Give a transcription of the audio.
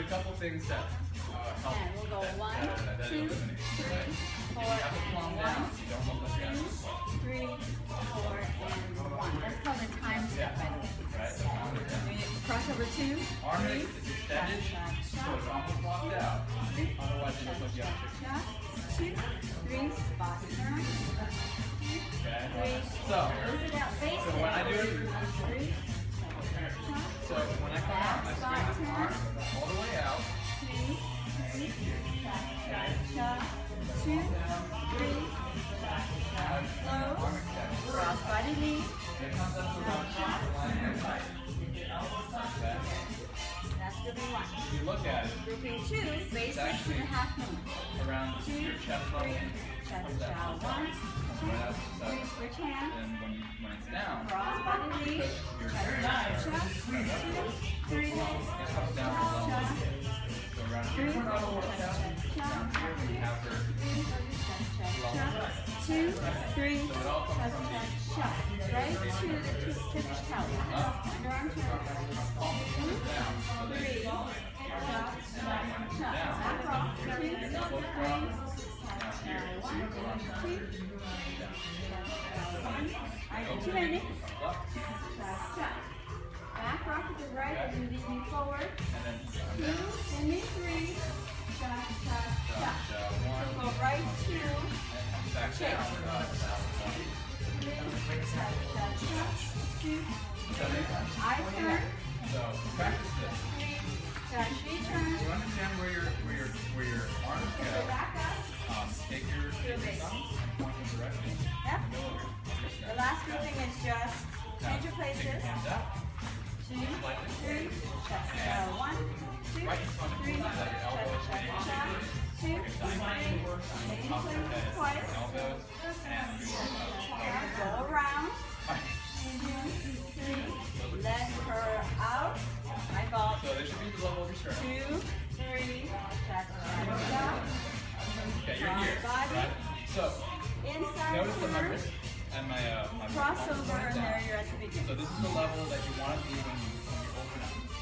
a couple things that uh, help. And we'll go one, that, that two, three, four, If you have a and one, down, you don't look like two, three, four, and one. That's called a time step, by the way. Right? The palm is down. Crossover two, Arm three, is extended, shot, so shot, it's almost blocked three, Otherwise, it looks like you have a shot, two, three, spot turn, three, So, close it out, face two, three, close, cross body knee, that's grouping one. You look at it, Grouping two, basic two and a half minutes. around Two, your chest level, shot, shot, one, two, switch hands, and when when it's down, cross body knee, nice. shot, two, three. So around three, here, shot, three, shot, right to the two stitch towel. Underarm turn, three, shot, shot, back rock, two, three, elbow shot, cross, down here, so you go on two, do two ending, Up, shot, shot. Back rock to the right, then knee forward, then two, and knee three, shot, shot, shot. So go right to, two, I turn, So practice this. she Do you understand where your where your where your arms go take your and point them directly. yep. The last grouping is just change your places, two, three, shot, one, two, in three, shot, two, three, of your twice, elbows, and your uh, go around, let her out, I fall, So they should be the level of your two, three, Okay, you're here. Right? So inside notice the numbers and my uh my crossover, and there you're at the beginning. So this is the level that you want to be when you when you open up.